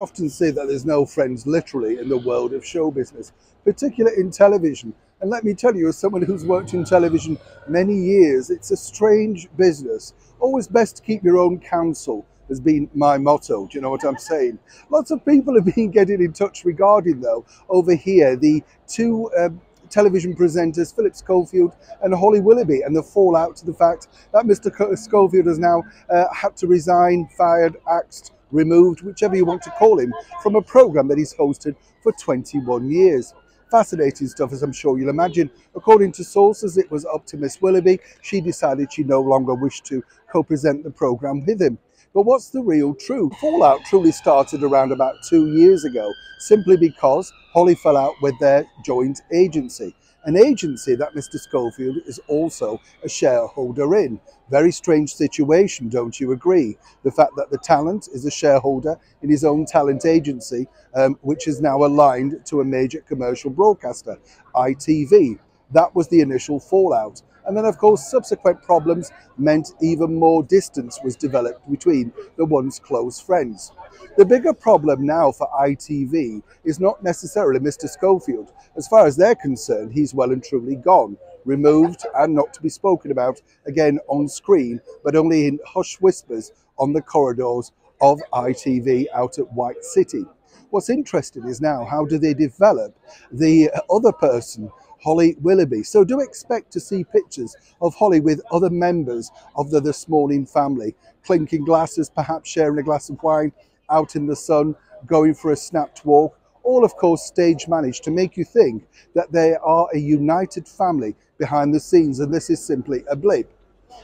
often say that there's no friends literally in the world of show business, particularly in television. And let me tell you, as someone who's worked in television many years, it's a strange business. Always best to keep your own counsel has been my motto. Do you know what I'm saying? Lots of people have been getting in touch regarding, though, over here, the two uh, television presenters, Phillip Schofield and Holly Willoughby, and the fallout to the fact that Mr. Schofield has now uh, had to resign, fired, axed, removed, whichever you want to call him, from a programme that he's hosted for 21 years. Fascinating stuff, as I'm sure you'll imagine. According to sources, it was up to Miss Willoughby. She decided she no longer wished to co-present the programme with him. But what's the real truth? Fallout truly started around about two years ago, simply because Holly fell out with their joint agency an agency that Mr. Schofield is also a shareholder in. Very strange situation, don't you agree? The fact that the talent is a shareholder in his own talent agency, um, which is now aligned to a major commercial broadcaster, ITV. That was the initial fallout. And then, of course, subsequent problems meant even more distance was developed between the once close friends. The bigger problem now for ITV is not necessarily Mr. Schofield. As far as they're concerned, he's well and truly gone, removed and not to be spoken about again on screen, but only in hush whispers on the corridors of ITV out at White City. What's interesting is now how do they develop the other person Holly Willoughby. So do expect to see pictures of Holly with other members of the This Morning family, clinking glasses, perhaps sharing a glass of wine out in the sun, going for a snapped walk, all of course stage managed to make you think that they are a united family behind the scenes and this is simply a blip.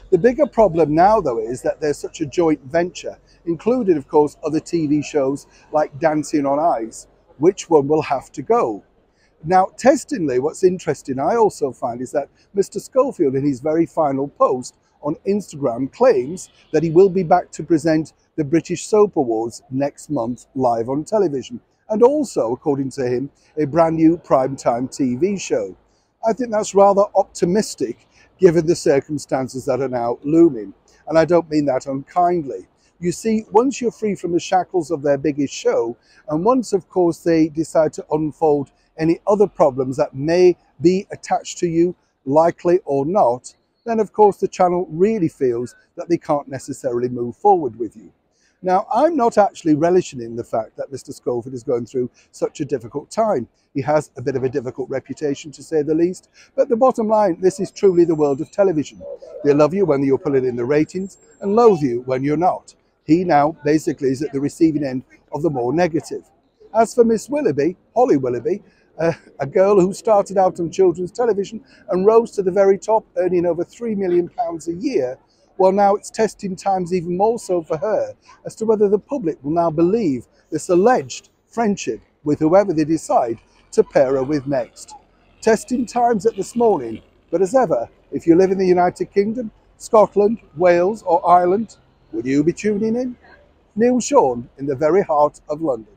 The bigger problem now though is that there's such a joint venture, including of course other TV shows like Dancing on Ice. Which one will have to go? Now, testingly, what's interesting, I also find, is that Mr. Schofield, in his very final post on Instagram, claims that he will be back to present the British Soap Awards next month live on television, and also, according to him, a brand new primetime TV show. I think that's rather optimistic given the circumstances that are now looming, and I don't mean that unkindly. You see, once you're free from the shackles of their biggest show, and once, of course, they decide to unfold any other problems that may be attached to you, likely or not, then of course the channel really feels that they can't necessarily move forward with you. Now, I'm not actually relishing in the fact that Mr. Schofield is going through such a difficult time. He has a bit of a difficult reputation, to say the least. But the bottom line, this is truly the world of television. They love you when you're pulling in the ratings and loathe you when you're not. He now basically is at the receiving end of the more negative. As for Miss Willoughby, Holly Willoughby, uh, a girl who started out on children's television and rose to the very top, earning over £3 million a year. Well, now it's testing times even more so for her as to whether the public will now believe this alleged friendship with whoever they decide to pair her with next. Testing times at this morning, but as ever, if you live in the United Kingdom, Scotland, Wales, or Ireland, will you be tuning in? Neil Sean in the very heart of London.